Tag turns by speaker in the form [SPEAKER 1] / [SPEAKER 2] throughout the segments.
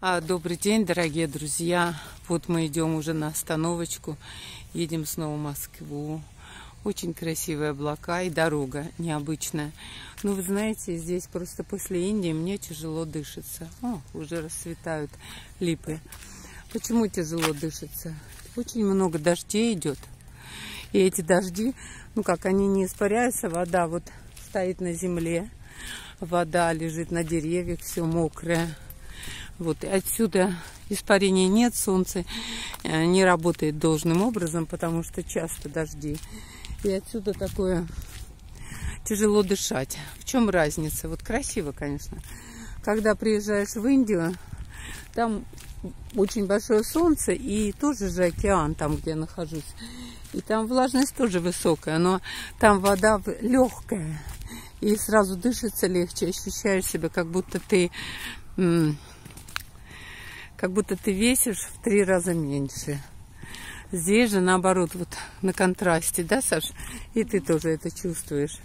[SPEAKER 1] А, добрый день, дорогие друзья. Вот мы идем уже на остановочку. Едем снова в Москву. Очень красивые облака и дорога необычная. Ну, вы знаете, здесь просто после Индии мне тяжело дышится. О, уже расцветают липы. Почему тяжело дышится? Очень много дождей идет. И эти дожди, ну как, они не испаряются, вода вот стоит на земле, вода лежит на деревьях, все мокрое вот, и отсюда испарения нет, солнце э, не работает должным образом, потому что часто дожди. И отсюда такое тяжело дышать. В чем разница? Вот красиво, конечно. Когда приезжаешь в Индию, там очень большое солнце и тоже же океан, там, где я нахожусь. И там влажность тоже высокая, но там вода легкая. И сразу дышится легче, ощущаешь себя, как будто ты как будто ты весишь в три раза меньше. Здесь же наоборот, вот на контрасте, да, Саш? И ты тоже это чувствуешь.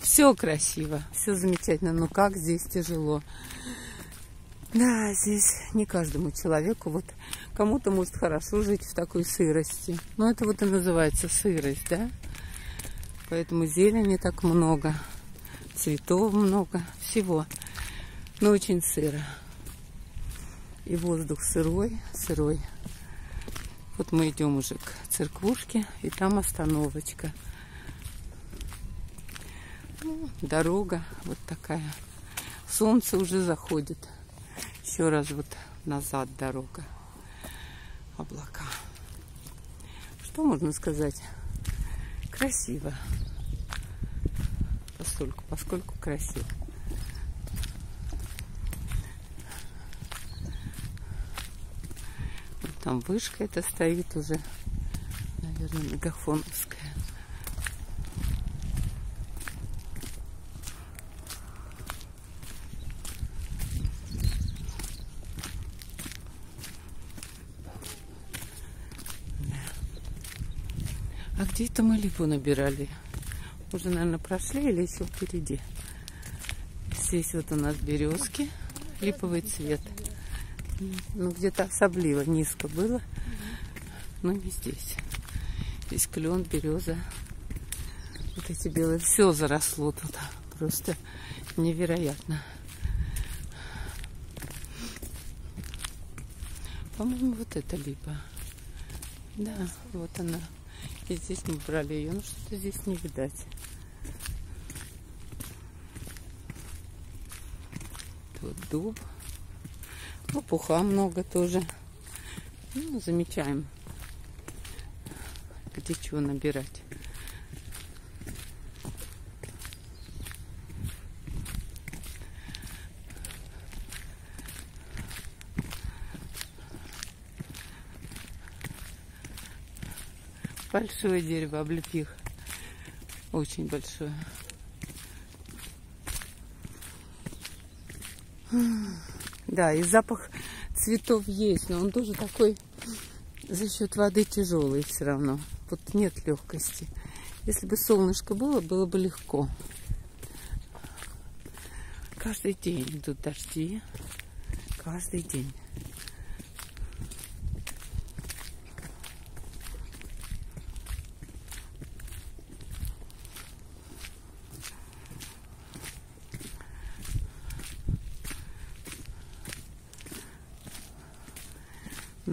[SPEAKER 1] Все красиво, все замечательно, но как здесь тяжело. Да, здесь не каждому человеку, вот кому-то может хорошо жить в такой сырости. Но это вот и называется сырость, да? Поэтому зелени так много, цветов много, всего. Но очень сыро. И воздух сырой, сырой. Вот мы идем уже к церквушке, и там остановочка. Ну, дорога вот такая. Солнце уже заходит. Еще раз вот назад дорога. Облака. Что можно сказать? Красиво. Поскольку, поскольку красиво. Там вышка это стоит уже, наверное, мегафоновская. А где это мы липу набирали? Уже, наверное, прошли или еще впереди? Здесь вот у нас березки, липовый цвет. Ну, где-то особливо низко было, но не здесь. Здесь клен, береза. Вот эти белые. Все заросло тут. Просто невероятно. По-моему, вот это липа. Да, вот она. И здесь мы брали ее, но что-то здесь не видать. Тут дуб. Лопуха много тоже. Ну, замечаем, где чего набирать. Большое дерево, облепих. Очень большое. Да, и запах цветов есть, но он тоже такой за счет воды тяжелый все равно. Вот нет легкости. Если бы солнышко было, было бы легко. Каждый день идут дожди. Каждый день.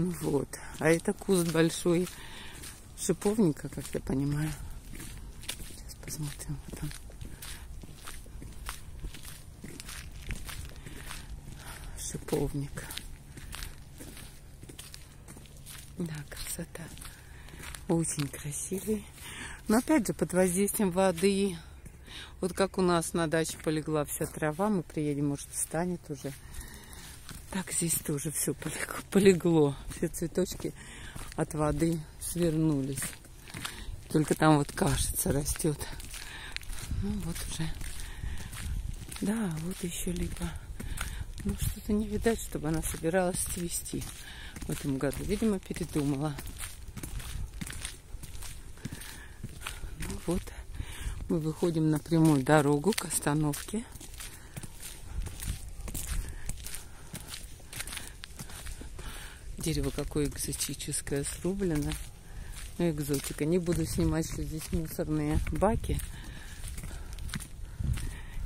[SPEAKER 1] Вот. А это куст большой шиповника, как я понимаю. Сейчас посмотрим. Вот он. Шиповник. Да, красота. Очень красивый. Но опять же, под воздействием воды. Вот как у нас на даче полегла вся трава. Мы приедем, может, станет уже. Так здесь тоже все полегло. Все цветочки от воды свернулись. Только там вот кажется растет. Ну вот уже. Да, вот еще липа. Ну что-то не видать, чтобы она собиралась цвести в этом году. Видимо, передумала. Ну вот. Мы выходим на прямую дорогу к остановке. Дерево какое экзотическое, срублено. Ну, экзотика. Не буду снимать, что здесь мусорные баки.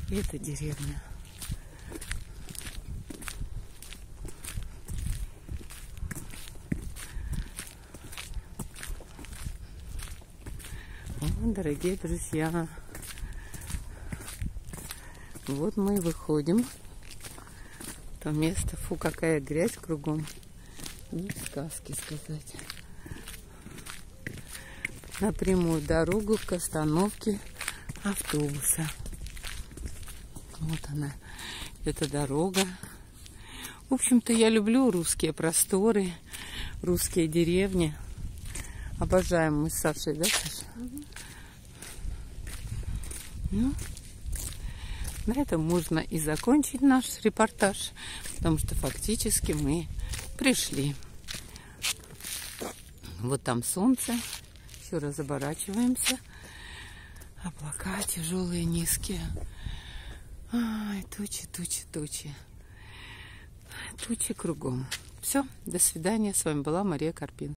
[SPEAKER 1] И это деревня. Дорогие друзья, вот мы и выходим. То место, фу, какая грязь кругом. Не сказки сказать. На прямую дорогу к остановке автобуса. Вот она, эта дорога. В общем-то, я люблю русские просторы, русские деревни. Обожаем мы с Сашей, да, Саша? Угу. Ну, на этом можно и закончить наш репортаж, потому что фактически мы пришли. Вот там солнце. Еще раз оборачиваемся. Облака тяжелые, низкие. Ай, тучи, тучи, тучи. Тучи кругом. Все, до свидания. С вами была Мария Карпин.